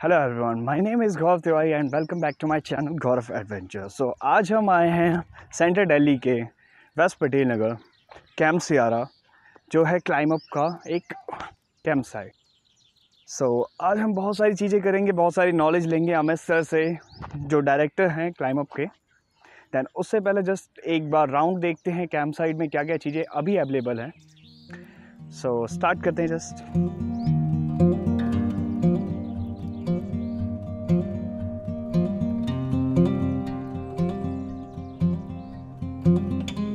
Hello everyone my name is Gaurav Tiwari and welcome back to my channel Gaurav adventure so आज हम आए हैं centre Delhi के west Patel Nagar camp सियारा जो है क्लाइम अप का एक कैंप साइट सो आज हम बहुत सारी चीज़ें करेंगे बहुत सारी नॉलेज लेंगे अमित सर से जो डायरेक्टर हैं क्लाइम अप के. दैन उससे पहले जस्ट एक बार राउंड देखते हैं कैंप साइट में क्या क्या चीज़ें अभी अवेलेबल हैं. सो so, स्टार्ट करते हैं जस्ट Música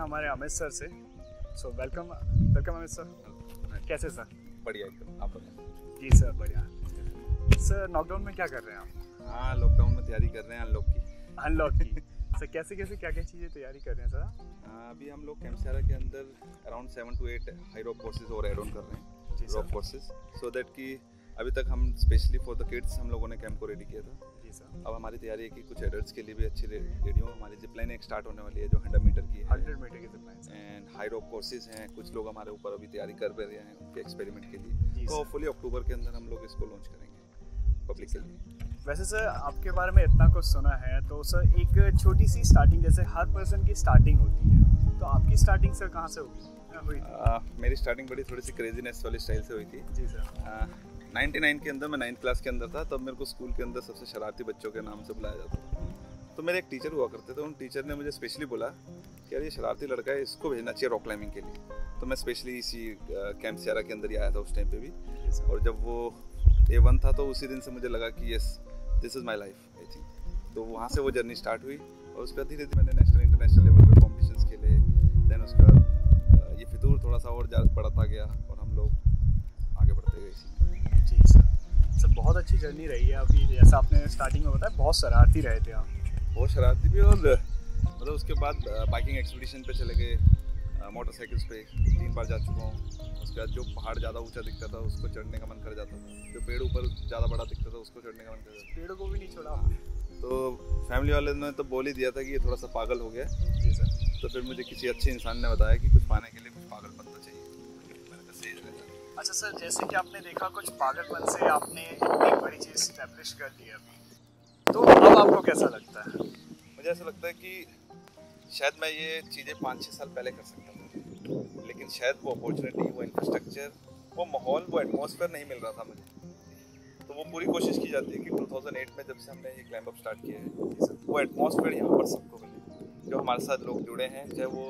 अमित सर से। So welcome welcome Amit sir. कैसे सर? बढ़िया एकदम आप जी सर बढ़िया। सर लॉकडाउन में क्या कर रहे हैं आप? हाँ लॉकडाउन में तैयारी कर रहे हैं अनलॉक की। अनलॉक की। सर कैसे कैसे क्या क्या चीज़ें तैयारी कर रहे हैं सर हाँ, अभी हम लोग कैंपसारा के अंदर around seven to eight high rock courses और एड ऑन कर रहे हैं। रॉक कोर्सेज सो दैट कि अभी तक हम स्पेशली फॉर द किड्स हम लोगों ने कैंप को रेडी किया था। जी सर। अब हमारी तैयारी है कि कुछ एडल्ट्स के लिए भी अच्छी रेडी हो हमारी जिपलाइन एक स्टार्ट होने वाली है जो हंड्रेड मीटर की हंड्रेड मीटर की zipline and high rock courses हैं कुछ लोग हमारे ऊपर अभी तैयारी कर रहे हैं उनके एक्सपेरिमेंट के लिए। तो होपफुली अक्टूबर के अंदर हम लोग इसको लॉन्च करेंगे पब्लिक के लिए। वैसे सर आपके बारे में इतना कुछ सुना है तो सर एक छोटी सी स्टार्टिंग जैसे हर पर्सन की स्टार्टिंग होती है तो आपकी स्टार्टिंग सर कहाँ से होगी हुई? थी? मेरी स्टार्टिंग बड़ी थोड़ी सी क्रेजीनेस वाली स्टाइल से हुई थी। जी सर 99 के अंदर मैं नाइन्थ क्लास के अंदर था तब मेरे को स्कूल के अंदर सबसे शरारती बच्चों के नाम से बुलाया जाता था। तो मेरे एक टीचर हुआ करते थे उन टीचर ने मुझे स्पेशली बोला कि यार ये शरारती लड़का है इसको भेजना चाहिए रॉक क्लाइंबिंग के लिए। तो मैं स्पेशली इसी कैंप सियारा के अंदर ही आया था उस टाइम पे भी। और जब वो ए वन था तो उसी दिन से मुझे लगा कि yes this is my life I think तो वहाँ से वो जर्नी स्टार्ट हुई और उसके बाद धीरे धीरे मैंने नेशनल इंटरनेशनल लेवल पर कॉम्पिटिशन खेले। देन उसके बाद ये फितूर थोड़ा सा और ज़्यादा बढ़ता गया और हम लोग आगे बढ़ते गए इसी सब बहुत अच्छी जर्नी रही है। अभी जैसा आपने स्टार्टिंग में बताया बहुत शरारती रहे थे आप। बहुत शरारती भी और मतलब उसके बाद बाइकिंग एक्सपीडिशन पे चले गए मोटरसाइकिल्स पे। तीन बार जा चुका हूँ। उसके बाद जो पहाड़ ज़्यादा ऊँचा दिखता था उसको चढ़ने का मन कर जाता था। जो पेड़ ऊपर ज़्यादा बड़ा दिखता था उसको चढ़ने का मन कर जाता पेड़ों को भी नहीं छोड़ा। तो फैमिली वाले ने तो बोल ही दिया था कि ये थोड़ा सा पागल हो गया। जी सर। तो फिर मुझे किसी अच्छे इंसान ने बताया कि कुछ पाने के लिए कुछ पागल बनना चाहिए। अच्छा सर, जैसे कि आपने देखा, कुछ पागलपन से आपने एक बड़ी चीज़ स्टैब्लिश कर दी अभी। तो अब आपको कैसा लगता है? मुझे ऐसा लगता है कि शायद मैं ये चीज़ें पाँच छः साल पहले कर सकता था। लेकिन शायद वो अपॉर्चुनिटी वो इंफ्रास्ट्रक्चर वो माहौल, वो एटमोसफेयर नहीं मिल रहा था मुझे। तो वो पूरी कोशिश की जाती है कि 2008 में जब से हमने ये क्लाइंब अप स्टार्ट किया है वो एटमोसफेयर यहाँ पर सबको मिले। जो हमारे साथ लोग जुड़े हैं, चाहे वो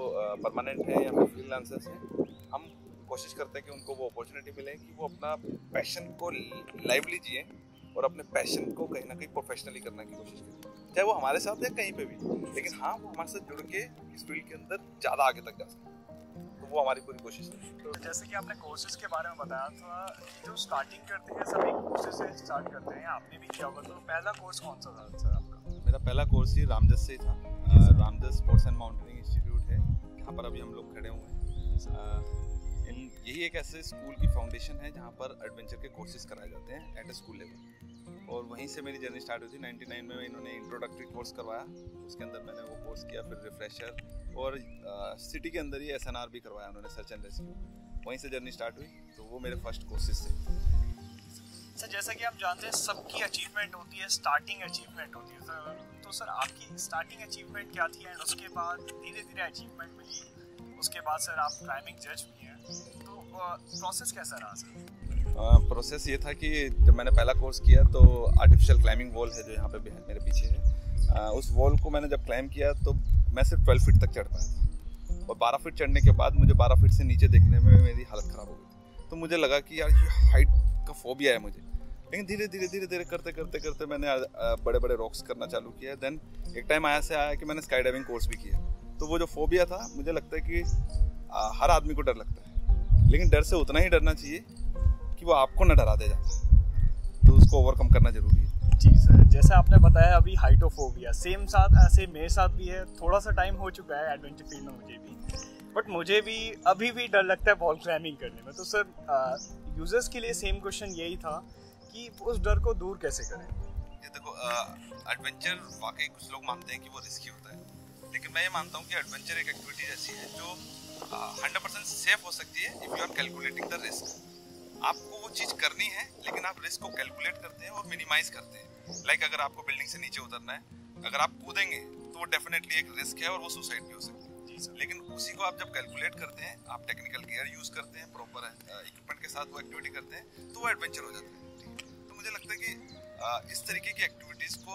परमानेंट हैं या फिर फ्रीलांसर्स हैं कोशिश करते हैं कि उनको वो अपॉर्चुनिटी मिले कि वो अपना पैशन को लाइवली जिए और अपने पैशन को कहीं ना कहीं प्रोफेशनली करने की कोशिश करें चाहे वो हमारे साथ या कहीं पे भी। लेकिन हाँ वो हमारे साथ जुड़ के इस फ़ील्ड के अंदर ज़्यादा आगे तक जा सकते तो वो हमारी पूरी कोशिश है। तो जैसे कि आपने कोर्सेज के बारे में बताया तो जो स्टार्टिंग करते हैं सभी कोर्सेज से स्टार्ट करते हैं आपने भी किया होगा? तो पहला कोर्स कौन सा था सर आपका? मेरा पहला कोर्स ही रामजस से ही था। Ramjas sports and mountaineering institute है। यहाँ पर अभी हम लोग खड़े हुए हैं। यही एक ऐसे स्कूल की फाउंडेशन है जहाँ पर एडवेंचर के कोर्सेज कराए जाते हैं एट ए स्कूल लेवल। और वहीं से मेरी जर्नी स्टार्ट हुई थी। 99 में इन्होंने इंट्रोडक्टरी कोर्स करवाया। उसके अंदर मैंने वो कोर्स किया, फिर रिफ्रेशर और सिटी के अंदर ही एसएनआर भी करवाया उन्होंने सर्च एंड रेस्क्यू वहीं से जर्नी स्टार्ट हुई तो वो मेरे फ़र्स्ट कोर्सेज थे। सर, जैसा कि आप जानते हैं, सबकी अचीवमेंट होती है स्टार्टिंग अचीवमेंट होती है। सर तो सर, आपकी स्टार्टिंग अचीवमेंट क्या थी? एंड उसके बाद धीरे धीरे अचीवमेंट मिली। उसके बाद, सर, आप क्लाइंबिंग जज भी हैं। प्रोसेस कैसा रहा सर? प्रोसेस ये था कि जब मैंने पहला कोर्स किया तो आर्टिफिशियल क्लाइंबिंग वॉल है जो यहाँ पे मेरे पीछे है। आ, उस वॉल को मैंने जब क्लाइंब किया तो मैं सिर्फ़ ट्वेल्व फीट तक चढ़ पाया और बारह फीट चढ़ने के बाद मुझे बारह फीट से नीचे देखने में मेरी हालत ख़राब हो गई तो मुझे लगा कि यार ये हाइट का फोबिया है मुझे। लेकिन धीरे धीरे धीरे धीरे करते करते करते मैंने बड़े बड़े रॉक्स करना चालू किया। देन एक टाइम आया से आया कि मैंने स्काई डाइविंग कोर्स भी किया। तो वो जो फोबिया था मुझे लगता है कि हर आदमी को डर लगता है। लेकिन डर से उतना ही डरना चाहिए कि वो आपको न डरा दे जाता तो उसको ओवरकम करना ज़रूरी है। जी सर जैसे आपने बताया अभी हाइटोफोबिया सेम साथ ऐसे मेरे साथ भी है। थोड़ा सा टाइम हो चुका है एडवेंचर फ़ील्ड में मुझे भी। बट मुझे भी अभी भी डर लगता है वॉल क्लाइंबिंग करने में। तो सर यूज़र्स के लिए सेम क्वेश्चन यही था कि उस डर को दूर कैसे करें? ये देखो एडवेंचर वाकई कुछ लोग मानते हैं कि वो रिस्की होता है। लेकिन मैं ये मानता हूँ कि एडवेंचर एक एक्टिविटी ऐसी है जो हंड्रेड परसेंट सेफ़ हो सकती है if you are calculating the risk आपको वो चीज़ करनी है लेकिन आप रिस्क को कैलकुलेट करते हैं और मिनिमाइज करते हैं। लाइक like अगर आपको बिल्डिंग से नीचे उतरना है अगर आप कूदेंगे तो वो डेफिनेटली एक रिस्क है और वो सुसाइड भी हो सकती है। लेकिन उसी को आप जब कैलकुलेट करते हैं आप टेक्निकल गियर यूज़ करते हैं प्रॉपर इक्विपमेंट के साथ वो एक्टिविटी करते हैं तो वो एडवेंचर हो जाता है। तो मुझे लगता है कि इस तरीके की एक्टिविटीज़ को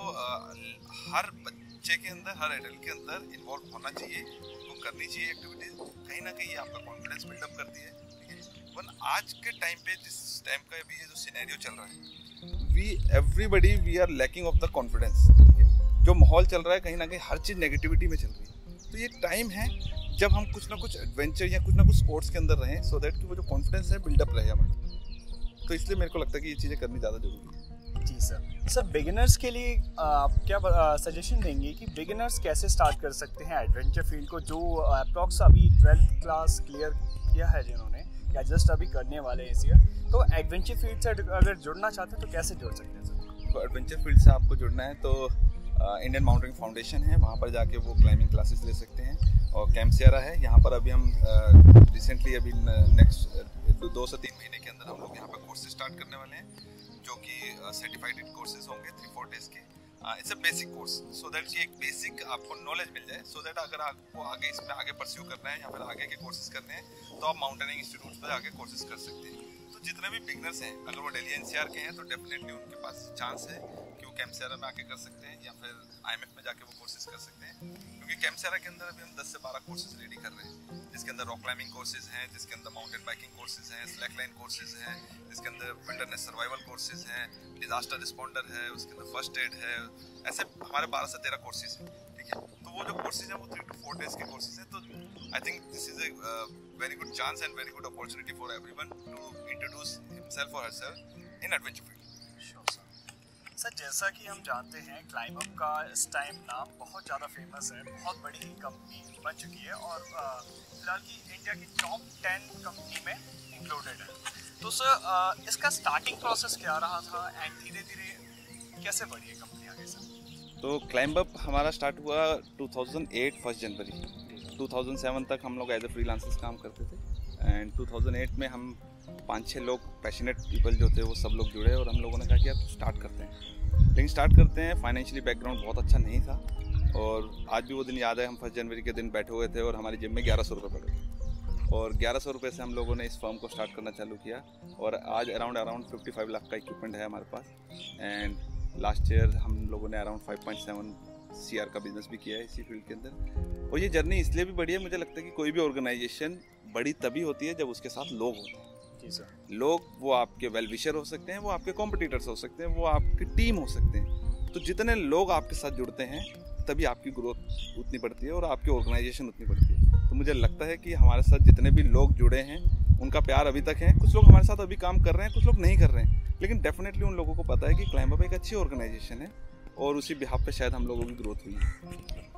हर बच्चे के अंदर हर एडल्ट के अंदर इन्वॉल्व होना चाहिए। करनी चाहिए एक्टिविटीज़ कहीं ना कहीं आपका कॉन्फिडेंस बिल्डअप करती है। ठीक वन आज के टाइम पे, जिस टाइम का अभी ये जो सिनेरियो चल रहा है we everybody we are lacking of the confidence जो माहौल चल रहा है, कहीं ना कहीं हर चीज़ नेगेटिविटी में चल रही है। तो ये टाइम है, जब हम कुछ ना कुछ एडवेंचर या कुछ ना कुछ स्पोर्ट्स के अंदर रहें सो दैट कि वो जो कॉन्फिडेंस है बिल्डअप रहे हमारे। तो इसलिए मेरे को लगता है कि ये चीज़ें करनी ज़्यादा ज़रूरी है। जी सर। सर बिगिनर्स के लिए आप क्या सजेशन देंगे कि बिगिनर्स कैसे स्टार्ट कर सकते हैं एडवेंचर फ़ील्ड को? जो अप्रॉक्स अभी ट्वेल्थ क्लास क्लियर किया है जिन्होंने, या जस्ट अभी करने वाले हैं इस तो एडवेंचर फ़ील्ड से अगर जुड़ना चाहते हैं तो कैसे जुड़ सकते हैं, सर? तो एडवेंचर फ़ील्ड से आपको जुड़ना है तो इंडियन माउंटेन फाउंडेशन है, वहाँ पर जाके वो क्लाइंबिंग क्लासेस ले सकते हैं, और कैंप सियारा है, यहाँ पर अभी हम रिसेंटली अभी नेक्स्ट दो से तीन महीने के अंदर हम लोग यहाँ पर कोर्सेज स्टार्ट करने वाले हैं, जो कि सर्टिफाइड कोर्सेज होंगे थ्री फोर डेज़ के। It's a basic course so that ये एक बेसिक आपको नॉलेज मिल जाए सो दैट अगर आपको आगे इसमें आगे परस्यू करना है या फिर आगे के कोर्सेज करने हैं तो आप माउंटेनिंग इंस्टीट्यूट पर आगे कोर्सेज कर सकते हैं। तो जितने भी बिगनर्स हैं, अगर वो डेली एनसीआर के हैं तो डेफिनेटली उनके पास चांस है कि वो कैम्प में आके कर सकते हैं या फिर आईएमएफ में जाके वो कोर्सेज कर सकते हैं। क्योंकि कैम्प के अंदर अभी हम 10 से 12 कोर्सेज रेडी कर रहे हैं। जिसके अंदर रॉक क्लाइंबिंग कोर्सेज हैं, जिसके अंदर माउंटेन बाइकिंग कोर्सेज हैं स्लैक लाइन कोर्सेज हैं, जिसके अंदर विल्डरनेस सर्वाइवल कोर्सेज हैं डिजास्टर रिस्पॉन्डर है, उसके अंदर फ़र्स्ट एड है, ऐसे हमारे बारह से तेरह कोर्सेज हैं, ठीक है? तो वो जो कोर्सेज हैं, वो थ्री टू फोर डेज़ के कोर्सेज हैं तो I think this is very good chance and very good opportunity for everyone to introduce himself और हरसेल्फ इन एडवेंचर सर, जैसा कि हम जानते हैं क्लाइम का इस टाइम नाम बहुत ज़्यादा फ़ेमस है, बहुत बड़ी कंपनी बन चुकी है और फ़िलहाल की इंडिया की टॉप टेन कंपनी में इंक्लूडेड है। तो सर इसका स्टार्टिंग प्रोसेस क्या रहा था एंड धीरे धीरे कैसे बढ़ी है कंपनी आगे सर तो क्लाइम अप हमारा स्टार्ट हुआ 2008 फ़र्स्ट जनवरी 2007 तक हम लोग एज ए फ्रीलांसर्स काम करते थे। एंड 2008 में हम पाँच छः लोग पैशनेट पीपल जो थे, वो सब लोग जुड़े और हम लोगों ने कहा कि आप स्टार्ट करते हैं। लेकिन स्टार्ट करते हैं फाइनेंशियली बैकग्राउंड बहुत अच्छा नहीं था और आज भी वो दिन याद है, हम फ़र्स्ट जनवरी के दिन बैठे हुए थे और हमारी जिम में ग्यारह सौ रुपये पड़े थे। और ग्यारह सौ रुपये से हम लोगों ने इस फर्म को स्टार्ट करना चालू किया और आज around around fifty five lakh का इक्विपमेंट है हमारे पास। एंड लास्ट ईयर हम लोगों ने around five point seven C का बिज़नेस भी किया है इसी फ़ील्ड के अंदर। और ये जर्नी इसलिए भी बढ़ी है, मुझे लगता है कि कोई भी ऑर्गेनाइजेशन बड़ी तभी होती है जब उसके साथ लोग होते हैं। लोग वो आपके वेल विशर हो सकते हैं वो आपके कॉम्पिटिटर्स हो सकते हैं वो आपकी टीम हो सकते हैं। तो जितने लोग आपके साथ जुड़ते हैं तभी आपकी ग्रोथ उतनी बढ़ती है और आपकी ऑर्गेनाइजेशन उतनी बढ़ती है। तो मुझे लगता है कि हमारे साथ जितने भी लोग जुड़े हैं उनका प्यार अभी तक है। कुछ लोग हमारे साथ अभी काम कर रहे हैं कुछ लोग नहीं कर रहे हैं। लेकिन डेफिनेटली उन लोगों को पता है कि क्लाइंब एक अच्छी ऑर्गेनाइजेशन है और उसी बिहाफ पे शायद हम लोगों की ग्रोथ हुई है।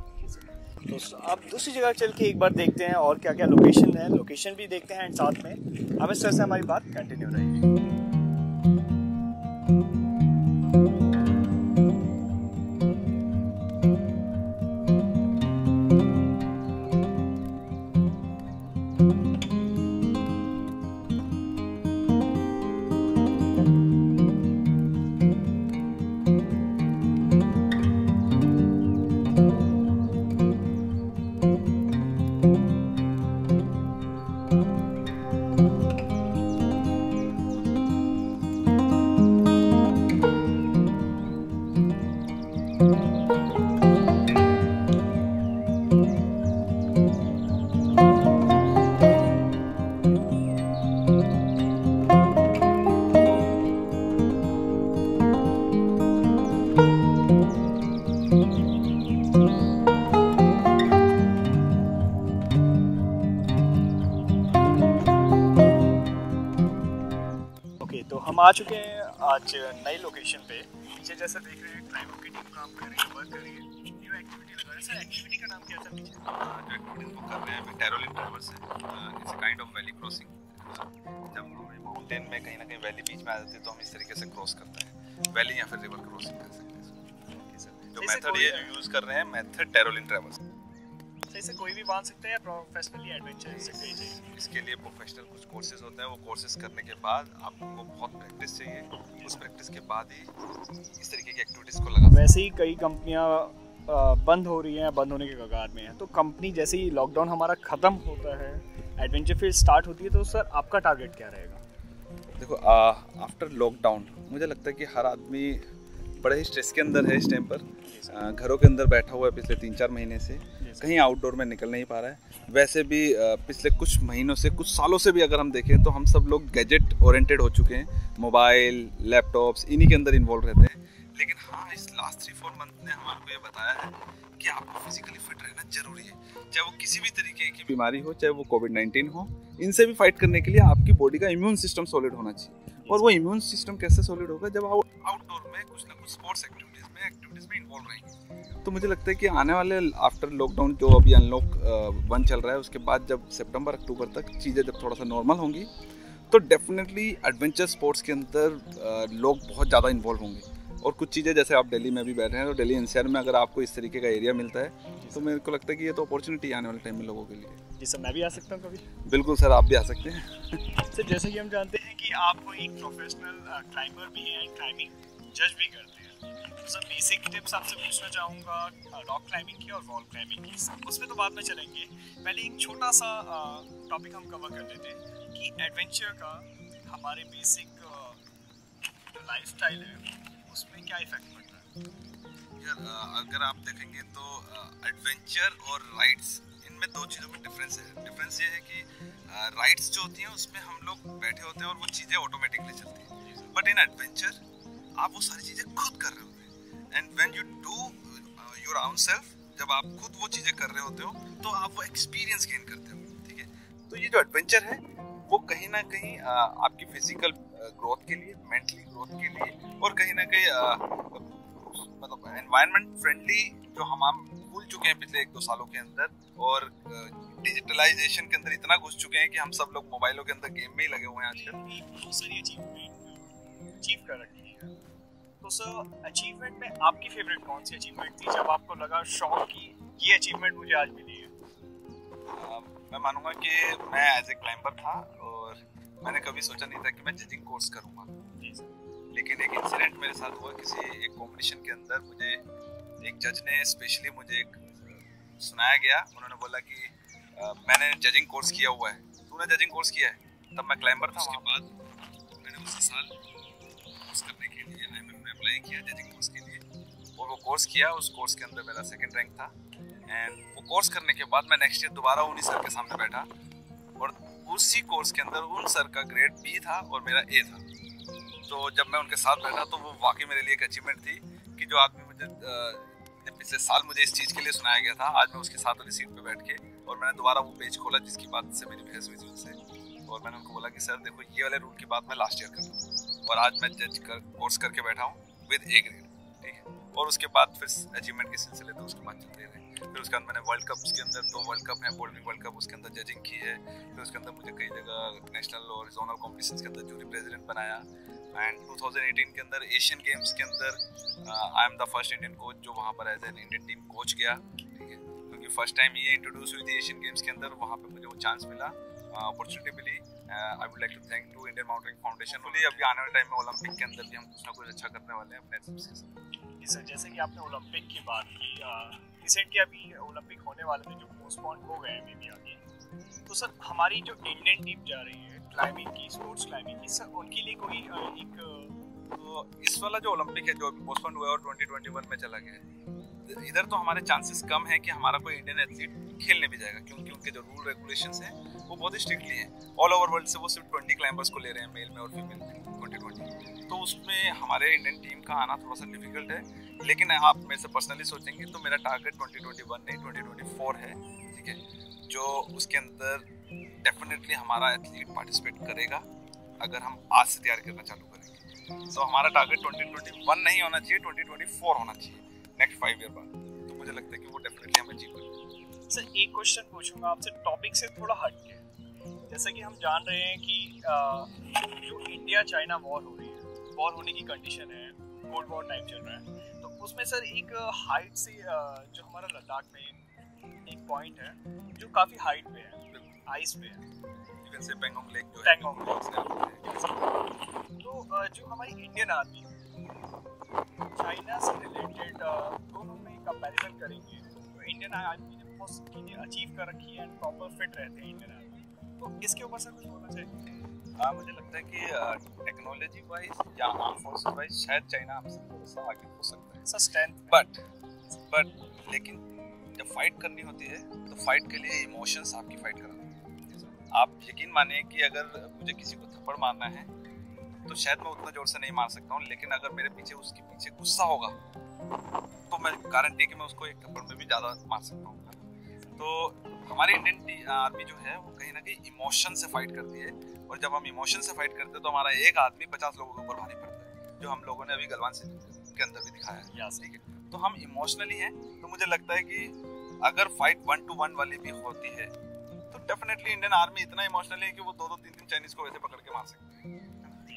तो अब दूसरी जगह चल के एक बार देखते हैं और क्या क्या लोकेशन है। लोकेशन भी देखते हैं साथ में। अब इस तरह से हमारी बात कंटिन्यू रहेगी। आ चुके हैं आज नई लोकेशन पे। पीछे जैसा देख रहे हैं क्लाइमेट की टीम काम कर रही है वर्क कर रही है। न्यू एक्टिविटी लगा रहे हैं। सर एक्टिविटी का नाम क्या था पीछे जो एक्टिविटीज़ कर रहे हैं टैरोलिन है it's kind of valley crossing जब माउंटेन में कहीं ना कहीं वैली बीच में आ जाती है तो हम इस तरीके से क्रॉस करते हैं। वैली या फिर रिवर क्रॉसिंग कर सकते हैं। जो जैसे मेथड ये यूज़ कर रहे हैं मेथड टैरोलिन ट्रैवर्स सही से कोई भी बाँध सकता है या प्रोफेशनली एडवेंचर से कहीं चाहिए इसके लिए प्रोफेशनल कुछ कोर्सेज होते हैं। वो कोर्सेज करने के बाद आपको बहुत प्रैक्टिस चाहिए। उस प्रैक्टिस के बाद ही इस तरीके की एक्टिविटीज़ को लगा वैसे ही कई कंपनियाँ बंद हो रही हैं बंद होने के कगार में हैं। तो कंपनी जैसे ही लॉकडाउन हमारा ख़त्म होता है एडवेंचर फ़ील्ड स्टार्ट होती है तो सर आपका टारगेट क्या रहेगा? देखो आफ्टर लॉकडाउन मुझे लगता है कि हर आदमी बड़े ही स्ट्रेस के अंदर है इस टाइम पर। घरों के अंदर बैठा हुआ है पिछले तीन चार महीने से। कहीं आउटडोर में निकल नहीं पा रहा है। वैसे भी पिछले कुछ महीनों से, कुछ सालों से भी अगर हम देखें तो हम सब लोग गैजेट ओरिएंटेड हो चुके हैं। मोबाइल लैपटॉप्स इन्हीं के अंदर इन्वॉल्व रहते हैं। लेकिन हाँ इस लास्ट थ्री फोर मंथ ने हमारे को ये बताया है कि आपको फिजिकली फिट रहना ज़रूरी है। चाहे वो किसी भी तरीके की बीमारी हो, चाहे वो कोविड नाइन्टीन हो, इनसे भी फाइट करने के लिए आपकी बॉडी का इम्यून सिस्टम सॉलिड होना चाहिए। और वो इम्यून सिस्टम कैसे सॉलिड होगा? जब आप आउटडोर में कुछ ना कुछ स्पोर्ट्स एक्टिविटीज़ में इन्वॉल्व रहेंगे तो मुझे लगता है कि आने वाले आफ्टर लॉकडाउन जो अभी अनलॉक वन चल रहा है उसके बाद जब सितंबर अक्टूबर तक चीज़ें जब थोड़ा सा नॉर्मल होंगी तो डेफिनेटली एडवेंचर स्पोर्ट्स के अंदर लोग बहुत ज़्यादा इन्वॉल्व होंगे। और कुछ चीज़ें जैसे आप दिल्ली में भी बैठे हैं तो दिल्ली एनसीआर में अगर आपको इस तरीके का एरिया मिलता है तो मेरे को लगता है कि ये तो अपॉर्चुनिटी आने वाले टाइम में लोगों के लिए। जी सर मैं भी आ सकता हूँ कभी? बिल्कुल सर आप भी आ सकते हैं। सर जैसे कि हम जानते हैं कि आप एक प्रोफेशनल क्लाइंबर भी हैं क्लाइंबिंग जज भी करते हैं। सर बेसिक टिप्स आपसे पूछना चाहूँगा रॉक क्लाइंबिंग की और वॉल क्लाइंबिंग की। उसमें तो बाद में चलेंगे। पहले एक छोटा सा टॉपिक हम कवर कर लेते हैं कि एडवेंचर का हमारे बेसिक जो लाइफ स्टाइल है उसमें क्या इफ़ेक्ट पड़ता है? यार अगर आप देखेंगे तो एडवेंचर और राइड्स इनमें दो चीज़ों में डिफरेंस है। डिफरेंस ये है कि राइड्स जो होती हैं उसमें हम लोग बैठे होते हैं और वो चीज़ें ऑटोमेटिकली चलती हैं। बट इन एडवेंचर आप वो सारी चीज़ें खुद कर रहे हैं। योर ओन सेल्फ जब आप खुद वो चीज़ें कर रहे होते हो तो आप वो एक्सपीरियंस गेन करते हो, ठीक है? तो ये जो एडवेंचर है, वो कहीं ना कहीं आपकी फ़िज़िकल ग्रोथ के लिए मेंटली ग्रोथ के लिए, और कहीं ना कहीं मतलब एनवायरनमेंट फ्रेंडली जो हम हम भूल चुके हैं पिछले एक दो सालों के अंदर, और डिजिटलाइजेशन के अंदर इतना घुस चुके हैं कि हम सब लोग मोबाइलों के अंदर गेम में ही लगे हुए हैं आजकल। बहुत सारी अचीवमेंट अचीव कर रखी है। तो सर अचीवमेंट में आपकी फेवरेट कौन सी अचीवमेंट थी जब आपको लगा शौक की ये अचीवमेंट मुझे आज मिली है मैं मानूँगा कि मैं एज ए क्लाइंबर था और मैंने कभी सोचा नहीं था कि मैं जजिंग कोर्स करूँगा। लेकिन एक इंसिडेंट मेरे साथ हुआ किसी एक कॉम्पिटिशन के अंदर मुझे एक जज ने स्पेशली मुझे एक सुनाया गया। उन्होंने बोला कि अ, मैंने जजिंग कोर्स किया हुआ है। तूने जजिंग कोर्स किया है? तब मैं क्लाइंबर था उसके बाद मैंने उसी साल अप्लाई किया जजिंग कोर्स के लिए। और वो कोर्स किया, उस कोर्स के अंदर मेरा सेकेंड रैंक था। एंड वो कोर्स करने के बाद मैं नेक्स्ट ईयर दोबारा उन्हीं सर के सामने बैठा। और उसी कोर्स के अंदर उन सर का ग्रेड बी था और मेरा ए था। तो जब मैं उनके साथ बैठा तो वो वाकई मेरे लिए एक अचीवमेंट थी कि जो आदमी मुझे पिछले साल मुझे इस चीज़ के लिए सुनाया गया था, आज मैं उसके साथ वाली सीट पे बैठ के और मैंने दोबारा वो पेज खोला जिसकी बात से मेरी बहस हुई थी उनसे। और मैंने उनको बोला कि, सर, देखो, ये वाले रूल की बात मैं लास्ट ईयर कर रहा हूँ और आज मैं जज कर कोर्स करके बैठा हूँ। विद ए ग्रेड ठीक है? और उसके बाद फिर अचीवमेंट के सिलसिले तो उसके बाद चलते रहे। फिर उसके बाद मैंने वर्ल्ड कप के अंदर दो वर्ल्ड कप हैं बोल्डिंग वर्ल्ड कप उसके अंदर जजिंग की है। फिर उसके अंदर मुझे कई जगह नेशनल और जोनल कॉम्पिटिशन के अंदर जूरी प्रेसिडेंट बनाया। एंड 2018 के अंदर एशियन गेम्स के अंदर I am the first Indian coach जो वहाँ पर as an Indian team coach गया, ठीक है? क्योंकि फ़र्स्ट टाइम ये इंट्रोड्यूस हुई थी एशियन गेम्स के अंदर, वहाँ पर मुझे वो चांस मिला। Opportunity milli. I would like to thank to Indian mountaineering foundation बोलिए अभी आने वाले टाइम में ओलंपिक के अंदर भी हम कुछ ना कुछ अच्छा करने वाले हैं अपने जी सर जैसे कि आपने ओलंपिक की बात की रिसेंटली अभी ओलंपिक होने वाले थे जो पोस्टपोन हो गए मे बी आगे। तो सर हमारी जो इंडियन टीम जा रही है क्लाइंबिंग की स्पोर्ट्स क्लाइंबिंग की सर उनके लिए कोई एक तो इस वाला जो ओलंपिक है जो अभी पोस्टपोन हुआ है और 2021 में चला गया है इधर तो हमारे चांसेस कम है कि हमारा कोई इंडियन एथलीट खेलने भी जाएगा क्योंकि उनके जो रूल रेगुलेशन हैं, वो बहुत ही स्ट्रिक्टली हैं। ऑल ओवर वर्ल्ड से वो सिर्फ़ 20 क्लाइंबर्स को ले रहे हैं मेल में और फीमेल में 2020 तो उसमें हमारे इंडियन टीम का आना थोड़ा सा डिफ़िकल्ट है, लेकिन आप मेरे से पर्सनली सोचेंगे तो मेरा टारगेट 2021 नहीं 2024 है, ठीक है? जो उसके अंदर डेफिनेटली हमारा एथलीट पार्टिसिपेट करेगा, अगर हम आज से तैयारी करना चालू करेंगे। तो हमारा टारगेट 2021 नहीं होना चाहिए 2024 होना चाहिए। नेक्स्ट फाइव ईयर बाद। तो मुझे लगता है कि वो डेफिनेटली हम करेंगे सर एक क्वेश्चन पूछूँगा आपसे टॉपिक से थोड़ा हट के। जैसा कि हम जान रहे हैं कि जो इंडिया चाइना वॉर हो रही है वॉर होने की कंडीशन है कोल्ड वॉर टाइप चल रहा है तो उसमें सर एक हाइट से जो हमारा लद्दाख में एक पॉइंट है जो काफ़ी हाइट पे है आइस पे है। इवन से पेंगोंग लेक जो पेंगोंग तो जो हमारी इंडियन आर्मी चाइना से रिलेटेड दोनों में कंपैरिजन करेंगे तो इंडियन आर्मी ने बहुत चीज़ें अचीव कर रखी है एंड प्रॉपर फिट रहते हैं इंडियन आर्मी तो इसके ऊपर सर कुछ बोलना चाहिए? हाँ मुझे लगता है कि टेक्नोलॉजी वाइज या आर्म फोर्सेस वाइज शायद चाइना हमसे थोड़ा सा आगे हो सकता है। सर स्ट्रेंथ बट बट लेकिन जब फाइट करनी होती है तो फाइट के लिए इमोशंस आपकी फाइट कराते हैं। आप यकीन माने कि अगर मुझे किसी को थप्पड़ मारना है तो शायद मैं उतना ज़ोर से नहीं मार सकता हूँ लेकिन अगर मेरे पीछे उसके पीछे गुस्सा होगा तो मैं गारंटी कि मैं उसको एक थप्पड़ में भी ज़्यादा मार सकता हूँ। तो हमारी इंडियन आर्मी जो है वो कहीं ना कहीं इमोशन से फाइट करती है और जब हम इमोशन से फाइट करते हैं तो हमारा एक आदमी पचास लोगों के ऊपर भारी पड़ता है जो हम लोगों ने अभी गलवान से के अंदर भी दिखाया है। ठीक है? तो हम इमोशनली हैं तो मुझे लगता है कि अगर फाइट वन टू वन वाली भी होती है तो डेफिनेटली इंडियन आर्मी इतना इमोशनली है कि वो दो दो तीन तीन चाइनीज़ को वैसे पकड़ के मार सकते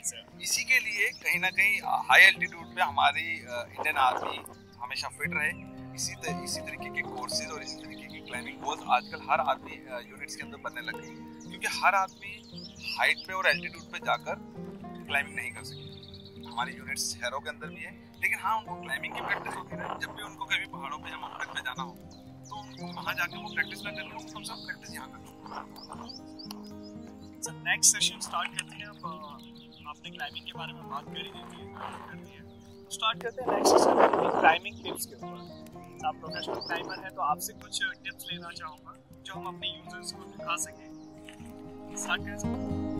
हैं इसी के लिए कहीं ना कहीं हाई एल्टीट्यूड पे हमारी इंडियन आर्मी हमेशा फिट रहे। इसी तर, इसी तरीके के कोर्सेज और इसी तरीके की क्लाइंबिंग पोज आजकल हर आदमी यूनिट्स के अंदर बनने लग गई क्योंकि हर आदमी हाइट पे और एल्टीट्यूड पे जाकर क्लाइंबिंग नहीं कर सकते हमारी यूनिट्स शहरों के अंदर भी है लेकिन हाँ उनको क्लाइंबिंग की प्रैक्टिस होती है जब भी उनको कभी पहाड़ों पे या माउंटेन पे जाना हो तो उनको वहाँ जाके वो प्रैक्टिस ना करें कम से कम प्रैक्टिस यहाँ कर नेक्स्ट सेशन स्टार्ट करते हैं अब तो स्टार्ट करते हैं नेक्स्ट सेशन क्लाइंबिंग के ऊपर। आप प्रोफेशनल क्लाइंबर हैं तो आपसे कुछ टिप्स लेना चाहूँगा, जो हम अपने यूज़र्स को दिखा सकें। स्टार्ट करें।